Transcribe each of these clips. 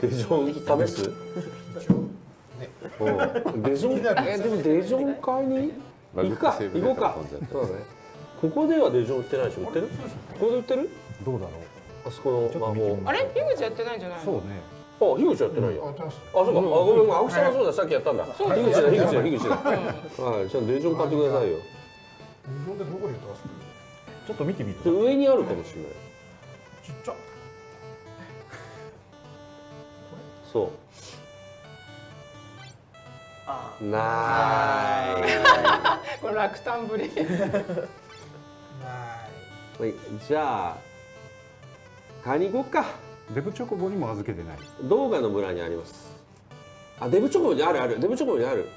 デジョン試す？うんデジョン？えでもデジョン買いに？行くか行こうか。そうだね。ここではデジョン売ってないでしょ売ってる？ここで売ってる？どうだろあそこの魔法。あれ？樋口やってないんじゃないそうね。あ、樋口やってないよ。あ、そうか。あ、ごめんごめん。青木さんはそうだ。さっきやったんだ。樋口だ、樋口だ、樋口だ。はい、じゃあデジョン買ってくださいよ。日本でどこで売ってますちょっと見てみでて上にあるかもしれない。ちっちゃそあう。な これ落胆ぶり ないーい。じゃあ。買いに行こうか。デブチョコボにも預けてない動画の村にあります。あ、デブチョコボにあるある。デブチョコボにある。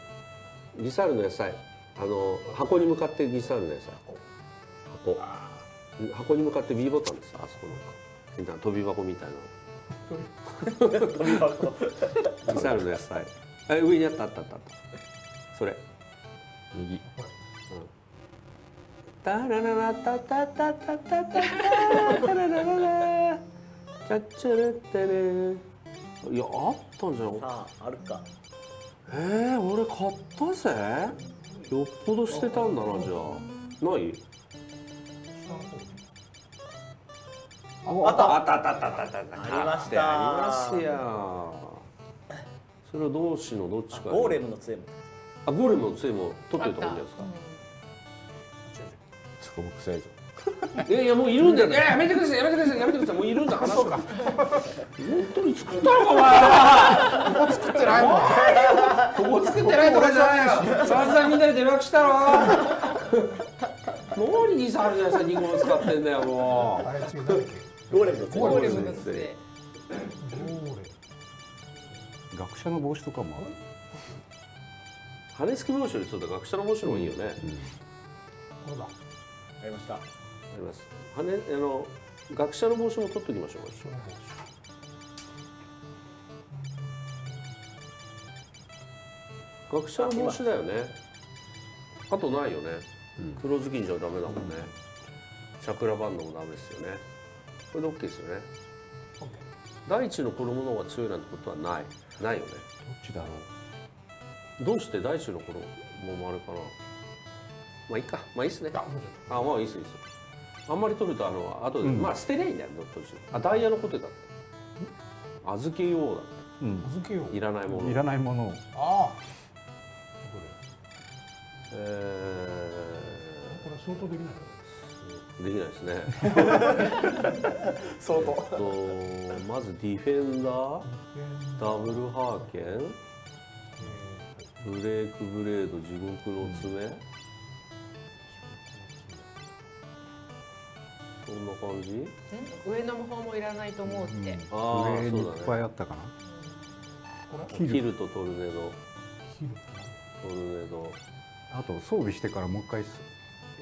リサールの野菜。あの箱に向かってリサールの野菜。箱。箱に向かって B ボタンです。あそこなんか。飛び箱みたいな。ゴミ箱ミサイルの野菜え上にあったあったあったそれ右、うん、タラララタタタタタタタララララチャチャってねいやあったんじゃんああるかえー、俺買ったぜよっぽどしてたんだなじゃあないあったあったあったあったあったあった。ありましたありますよ。それは同志のどっちかに。ゴーレムの杖もあ、ゴーレムの杖も取っといた方がいいんじゃないですか。そこも臭いぞ いやいやもういるんだよね。やめてくださいやめてくださいやめてくださいもういるんだ話そうか。本当に作ったのかお前。ここ作ってないもん。ここ作ってないとかじゃないよ。散々みんなで出学したろ。何に触るじゃないですか2個も使ってんだよもあれ違うなんだっけゴーレムの杖ゴーレムの杖ゴーレ学者の帽子とかもある？う。羽根付き帽子よりそうだ学者の帽子の方がいいよね。これだありましたあります。羽あの学者の帽子も取っときましょう。学者の帽子だよね。あとないよね。黒ずきんじゃダメだもんね。チャクラバンドもダメですよね。これで OK ですよね。第一の衣の方が強いなんてことはない。ないよね。どっちだろう？どうして第一の衣もあれかな？まあいいか。まあいいっすね。あ、まあいいっすいいっす。あんまり取るとあの後で、うんまあ捨てりゃいいんだよ。途中。あダイヤのことだった。預けようだ。うん預けよういらないもの。いらないものをああえこれ相当できないー、できないですね。相当とまずディフェンダー、ダブルハーケン、ブレークブレード、地獄の爪。そんな感じ？上の方もいらないと思うって、ああ、上にいっそうだね。ぱいあったかな？キル？とトルネード、トルネード。あと装備してからもう一回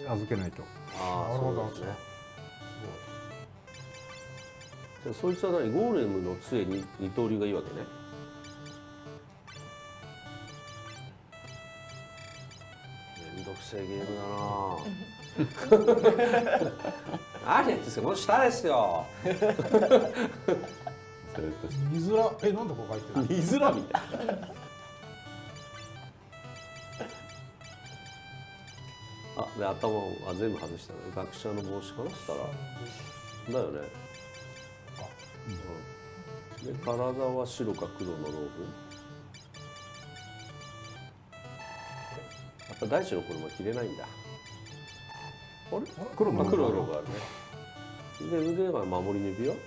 預けないと。ああ、そうですね。じゃあそいつは何？ゴーレムの杖に二刀流がいいわけね。めんどくせえゲームだな。何やってんですかもう下ですよ。それと見づらえなんでここ書いてる見づらみたいあで頭をあ全部外したね学者の帽子かなしたら。だよね。うん。で体は白か黒のローブやっぱ大地の衣着れないんだ。あれ？黒のローブあるね。で腕が守りの指輪、じ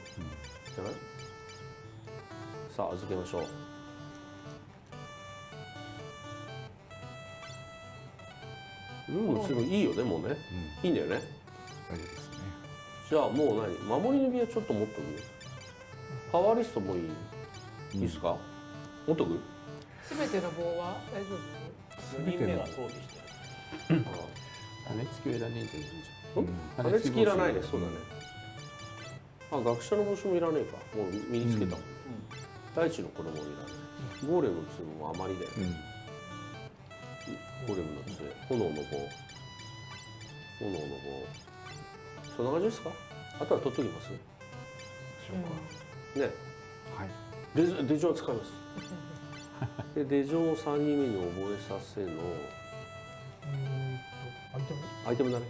ゃない？さあ預けましょうルールすごいいいよねもうね、いいんだよね。大丈夫ですね。じゃあもう何？守りの指輪ちょっと持っとく？パワーリストもいい、いいですか？持っとく？すべての棒は？大丈夫？4人目が装備してる羽付きはいらねえん。じゃんうん。羽付きいらないねそうだね、あ学者の帽子もいらねえか。もう身につけたもん、大地の衣もいらないゴーレムの杖もあまりだよね、ゴーレムの杖炎の棒。炎の棒。そんな感じですか？あとは取っときます？ね。はい。デジデジョンは使います。でデジョンを3人目に覚えさせの。アイテム？アイテムだね。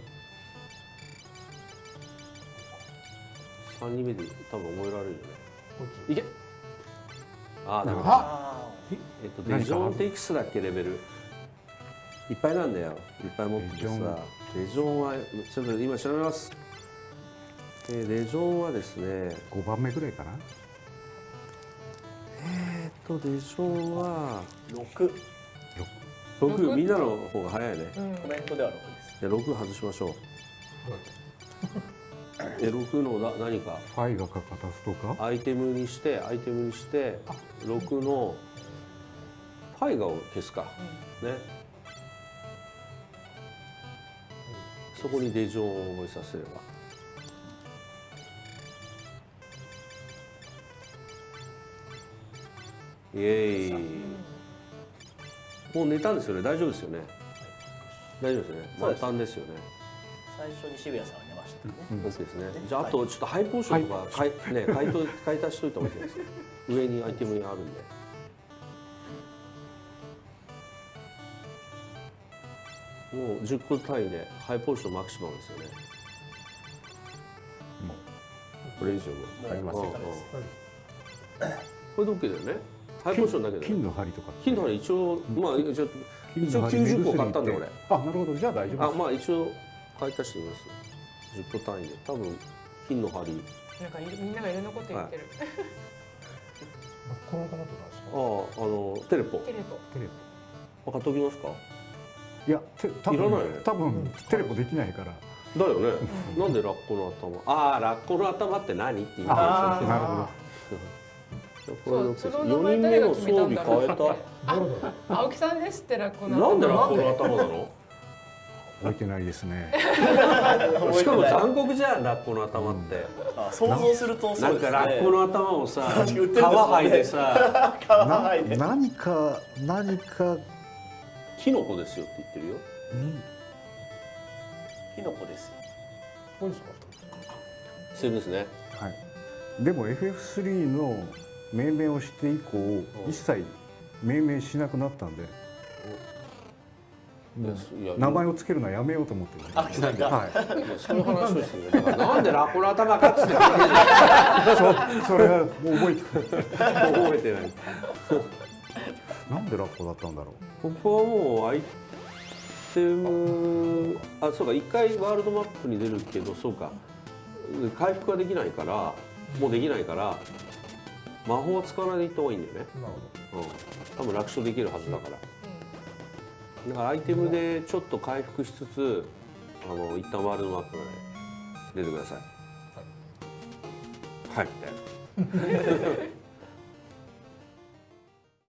3人目で多分覚えられるよね。こいけ。ああだあえっとデジョンっていくつだっけ？レベルいっぱいなんだよ。いっぱい持っててさ。デジョンは。ちょっと今調べます。えーデジョンはですね。5番目ぐらいかな。えっとデジョンは六。6みんなの方が早いね。うん。コメントでは六です。じゃあ6外しましょう。え6のな何か？ファイがかかたすとかアイテムにしてアイテムにして6のファイガを消すか。ねそこにデジョンを覚えさせれば。イエーイ。もう寝たんですよね。大丈夫ですよね。大丈夫ですね。満そうです。タンですよね。最初に渋谷さんは寝ましたよね。OK ですね。じゃああとちょっとハイポーションとか買い、ね買い足しといた方がいいです。か。上にアイテムにあるんで。もう10個単位でハイポーションマキシマムですよね。これ以上もありませんうんうんはいこれで OK だよね。ハイポーションだけど、金の針とか。金の針一応まあ一応金一応90個買ったんだ俺。あなるほど。じゃあ大丈夫あまあ一応買い足してみます。10個単位で。多分金の針。なんかいみんながいろんなこと言ってる、この玉とかですあか？ああのテレポ。テレポ。テレ分かっておきますか？ポいやて多分多分テレポできないから。だよね、なんでラッコの頭？ああラッコの頭って何って言ったあんなるほど。これそうその4人目の装備変えボロド青木さんですってラッコたのなんでラッコの頭なの？置いてないですね。しかも残酷じゃんラッコの頭って、あ想像するとそなうん。かラッコの頭をさ皮剥いでさ。何か何かキノコですよって言ってるよ。キノコですよ。これ？ですかセーブですね。はい。でも FF3 の命名をして以降一切命名しなくなったんで。名前をつけるのはやめようと思ってる。あ、木さんが。はい。そういう話をしてる。なんでラッコの頭かっつって。聞いてんだそれはもう覚えてる。覚えてないなんでラッコだったんだろここはもうアイテムあそうか一回ワールドマップに出るけどそうか。回復ができないからもうできないから魔法は使わないでいった方がいいんだよね、なるほうん、多分楽勝できるはずだから。だからアイテムでちょっと回復しつつあの一旦ワールドマップまで出てください。はい、みたい。な